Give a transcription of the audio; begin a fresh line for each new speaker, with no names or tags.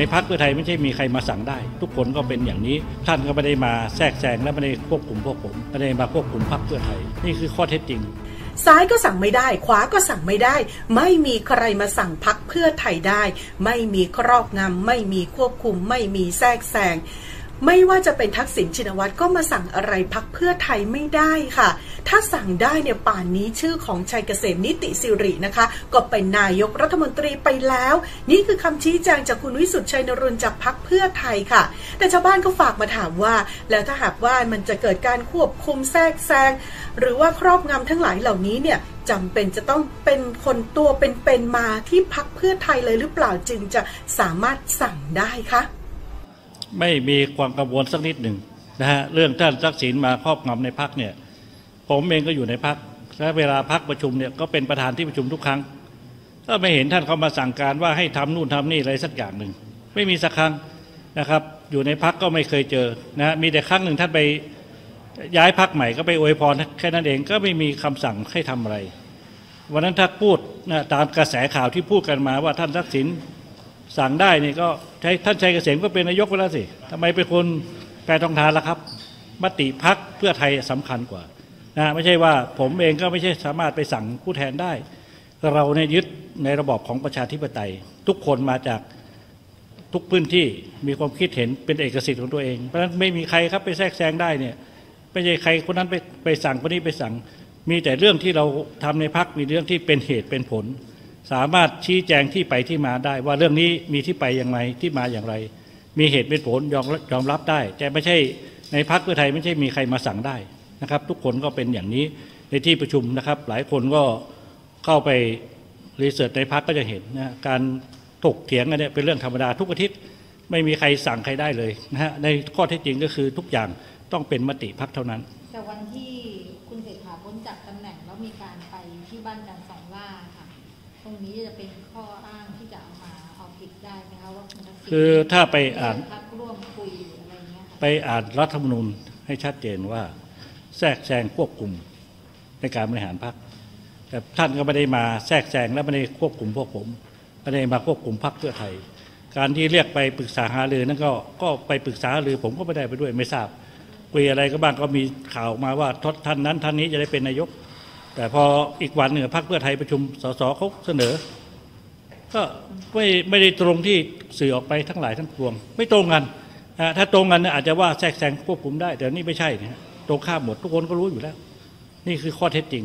ในพักเพื่อไทยไม่ใช่มีใครมาสั่งได้ ทุกคนก็เป็นอย่างนี้ ท่านก็ไม่ได้มาแทรกแซงและไม่ได้ควบคุมพวกผมไม่ได้มาควบคุมพักเพื่อไทย นี่คือข้อเท็จจริง
ซ้ายก็สั่งไม่ได้ ขวาก็สั่งไม่ได้ ไม่มีใครมาสั่งพักเพื่อไทยได้ ไม่มีครอบงำไม่มีควบคุม ไม่มีแทรกแซง ไม่ว่าจะเป็นทักษิณชินวัตรก็มาสั่งอะไรพักเพื่อไทยไม่ได้ค่ะ ถ้าสั่งได้เนี่ยป่านนี้ชื่อของชัยเกษมนิติสิรินะคะ ก็เป็นนายกรัฐมนตรีไปแล้ว นี่คือคำชี้แจงจากคุณวิสุทธิ์ชัยนรุนจากพักเพื่อไทยค่ะ แต่ชาวบ้านก็ฝากมาถามว่า แล้วถ้าหากว่ามันจะเกิดการควบคุมแทรกแซงหรือว่าครอบงำทั้งหลายเหล่านี้เนี่ยจำเป็นจะต้องเป็นคนตัวเป็นๆมาที่พักเพื่อไทยเลยหรือเปล่าจึงจะสามารถสั่งได้คะ
ไม่มีความกังวลสักนิดหนึ่งนะฮะเรื่องท่านทักษิณมาครอบงำในพักเนี่ยผมเองก็อยู่ในพักและเวลาพักประชุมเนี่ยก็เป็นประธานที่ประชุมทุกครั้ง ก็ไม่เห็นท่านเขามาสั่งการว่าให้ทำนู่นทำนี่อะไรสักอย่างหนึ่งไม่มีสักครั้งนะครับอยู่ในพักก็ไม่เคยเจอนะฮะมีแต่ครั้งหนึ่งท่านไปย้ายพักใหม่ก็ไปอวยพรแค่นั้นเองก็ไม่มีคำสั่งให้ทำอะไรวันนั้นถ้าพูดนะตามกระแสข่าวที่พูดกันมาว่าท่านทักษิณ สั่งได้นี่ก็ใช้ท่านชัยเกษมก็เป็นนายกไปแล้วสิทำไมเป็นคนแปรทองทานล่ะครับ มติพักเพื่อไทยสำคัญกว่านะไม่ใช่ว่าผมเองก็ไม่ใช่สามารถไปสั่งผู้แทนได้ เราเนี่ยยึดในระบอบของประชาธิปไตย ทุกคนมาจากทุกพื้นที่มีความคิดเห็นเป็นเอกสิทธิ์ของตัวเอง เพราะฉะนั้นไม่มีใครครับไปแทรกแซงได้เนี่ยไม่ใช่ใครคนนั้นไปไปสั่งคนนี้ไปสั่ง มีแต่เรื่องที่เราทำในพักมีเรื่องที่เป็นเหตุเป็นผล สามารถชี้แจงที่ไปที่มาได้ ว่าเรื่องนี้มีที่ไปอย่างไรที่มาอย่างไร มีเหตุเป็นผลยอมยอมรับได้ แต่ไม่ใช่ในพักเพื่อไทยไม่ใช่มีใครมาสั่งได้นะครับ ทุกคนก็เป็นอย่างนี้ในที่ประชุมนะครับ หลายคนก็เข้าไปรีเสิร์ชในพักก็จะเห็นนะการถกเถียงกันเนี่ยเป็นเรื่องธรรมดาทุกอาทิตย์ไม่มีใครสั่งใครได้เลยนะฮะในข้อเท็จจริงก็คือทุกอย่างต้องเป็นมติพักเท่านั้น
แต่วันที่คุณเศรษฐาพ้นจากตำแหน่งแล้วมีการไปที่บ้านการสองล่าค่ะ ตรงนี้จะเป็นข้ออ้างที่จะเอามาเอาผิดได้ไหมคะว่าคุณทักษิณ
คือถ้าไปอ่าน
พักร่วมคุยหรืออะไรเงี้ยค่ะ
ไปอ่านรัฐธรรมนูญให้ชัดเจนว่า แทรกแซงควบคุมในการบริหารพรรคแต่ท่านก็ไม่ได้มาแทรกแซงและไม่ได้ควบคุมพวกผมไม่ได้มาควบคุมพรรคเพื่อไทย การที่เรียกไปปรึกษาหารือนั่นก็ก็ไปปรึกษาหารือผมก็ไม่ได้ไปด้วยไม่ทราบคุยอะไรก็บ้างก็มีข่าวออกมาว่าทศท่านนั้นท่านนี้จะได้เป็นนายก แต่พออีกวันหนึ่งพรรคเพื่อไทยประชุมสสเขาเสนอ ก็ไม่ไม่ได้ตรงที่สื่อออกไปทั้งหลายทั้งปวง ไม่ตรงกันถ้าตรงกันอาจจะว่าแทรกแซงควบคุมได้ แต่นี่ไม่ใช่นะตรงข้ามหมดทุกคนก็รู้อยู่แล้ว นี่คือข้อเท็จจริง